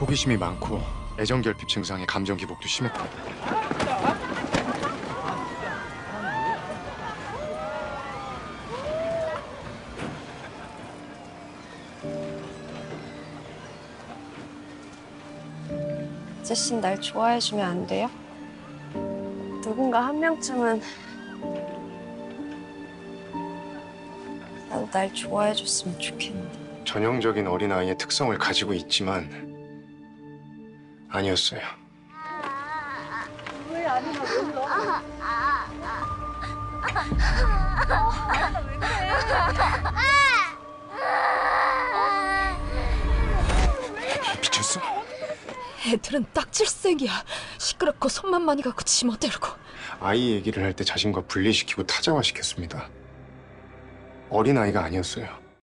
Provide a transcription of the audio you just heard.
호기심이 많고 애정 결핍 증상에 감정 기복도 심했다. 아저씨는 날 좋아해주면 안 돼요? 누군가 한 명쯤은 나도 날 좋아해줬으면 좋겠는데 전형적인 어린아이의 특성을 가지고 있지만 아니었어요. 미쳤어? 애들은 딱 질색이야. 시끄럽고 손만 많이 가고 지멋대로고. 아이 얘기를 할 때 자신과 분리시키고 타자화시켰습니다. 어린아이가 아니었어요.